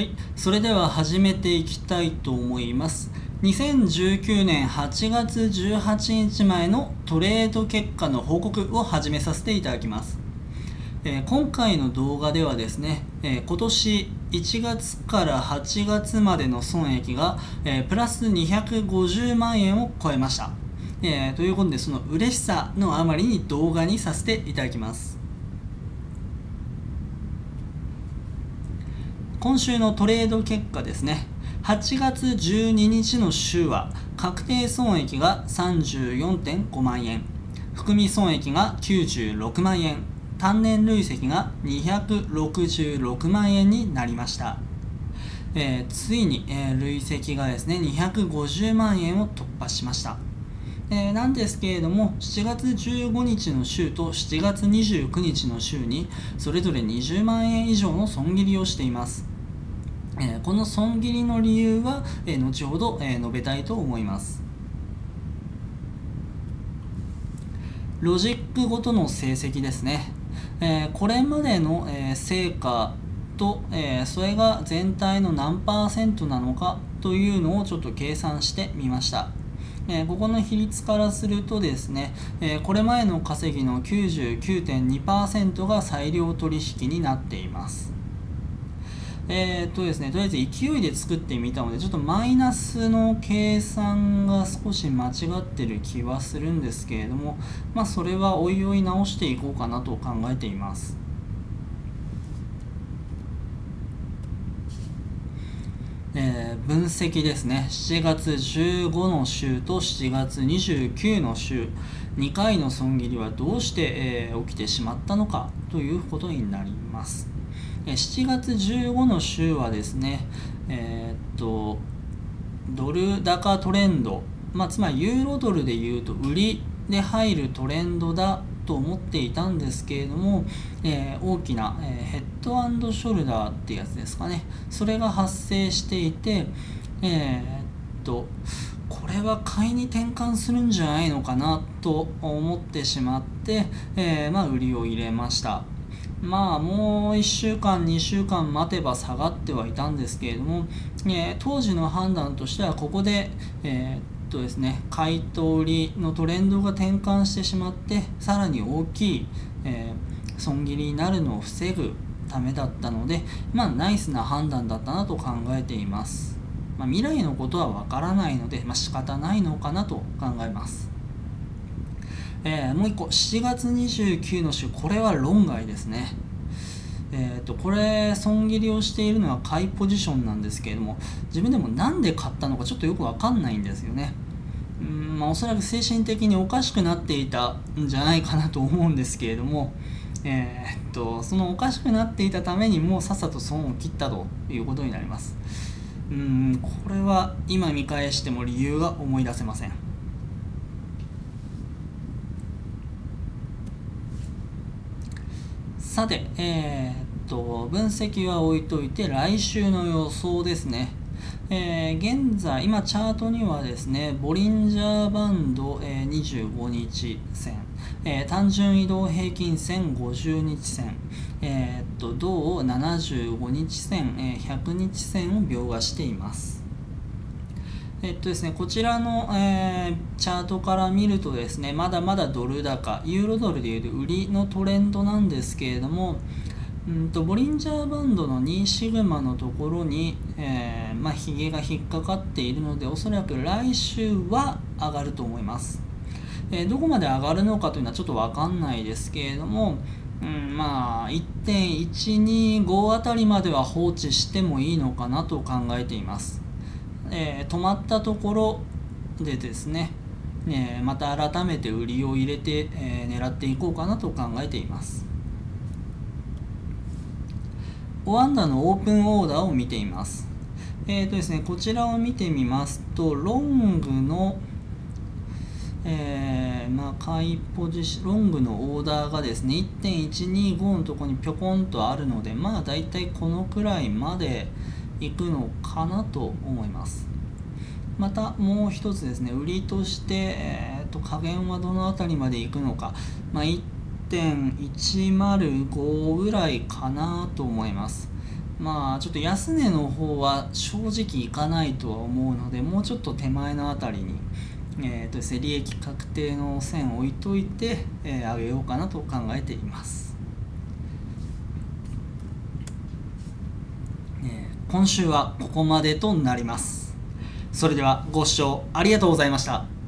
はい、それでは始めていきたいと思います。2019年8月18日前のトレード結果の報告を始めさせていただきます。えー、今回の動画ではですね、えー、今年1月から8月までの損益が、えー、プラス250万円を超えました。えということで、その嬉しさのあまりに動画にさせていただきます。今週のトレード結果ですね。8月12日の週は確定損益が34.5万円。含み損益が96万円。単年累積が266万円になりました、えー、ついに、えー、累積がですね250万円を突破しました。えー、なんですけれども7月15日の週と7月29日の週にそれぞれ20万円以上の損切りをしています。えこの損切りの理由は、え後ほど、え述べたいと思います。ロジックごとの成績ですね、えこれまでの、え成果と、えそれが全体の何パーセントなのかというのをちょっと計算してみました。えここの比率からするとですね、えこれ前の稼ぎの99.2%が裁量取引になっています。えー、っとですね、とりあえず勢いで作ってみたので、ちょっとマイナスの計算が少し間違ってる気はするんですけれども、まあ、それはおいおい直していこうかなと考えています。えー、分析ですね。7月15の週と7月29の週。2回の損切りはどうして、えー、起きてしまったのかということになります。7月15の週はですね、えー、っとドル高トレンド、まあ、つまりユーロドルでいうと売りで入るトレンドだと思っていたんですけれども、えー、大きな、えー、ヘッドショルダーってやつですかね。それが発生していて、えー、っとこれは買いに転換するんじゃないのかなと思ってしまって、えー、まあ、売りを入れました。まあもう1週間2週間待てば下がってはいたんですけれども、えー、当時の判断としてはここで、えー、っとですね買いと売りのトレンドが転換してしまってさらに大きい、えー、損切りになるのを防ぐためだったのでまあナイスな判断だったなと考えています、まあ、未来のことはわからないので、まあ、仕方ないのかなと考えます。えー、もう1個7月29の週これは論外ですね。えーと、これ損切りをしているのは買いポジションなんですけれども自分でもなんで買ったのかちょっとよく分かんないんですよね。うんまあおそらく精神的におかしくなっていたんじゃないかなと思うんですけれどもえー、っとそのおかしくなっていたためにもうさっさと損を切ったということになります。うんこれは今見返しても理由が思い出せません。さて、えー、っと、分析は置いといて、来週の予想ですね。えー、現在、今、チャートにはですね、ボリンジャーバンド、えー、25日線、えー、単純移動平均線50日線、えー、っと、銅75日線、え、100日線を描画しています。えっとですね、こちらの、えー、チャートから見るとですね、まだまだドル高、ユーロドルでいうと売りのトレンドなんですけれども、うんとボリンジャーバンドの2シグマのところに、えー、まあ、ヒゲが引っかかっているので、おそらく来週は上がると思います。えー、どこまで上がるのかというのはちょっとわかんないですけれども、うん、まあ、1.125あたりまでは放置してもいいのかなと考えています。えー、止まったところでですね、え、また改めて売りを入れて、え、狙っていこうかなと考えています。オワンダのオープンオーダーを見ています。えーとですね、こちらを見てみますとロングのえー、まあ、買いポジション、ロングのオーダーがですね、1.125のとこにぴょこんとあるので、まあ大体このくらいまで、いくのかなと思います。またもう一つですね売りとして、えーと、加減はどの辺りまでいくのか、まあ、1.105ぐらいかなと思います。まあちょっと安値の方は正直いかないとは思うのでもうちょっと手前の辺りに、えーとですね、利益確定の線を置いといて、えー、上げようかなと考えています。今週はここまでとなります。それではご視聴ありがとうございました。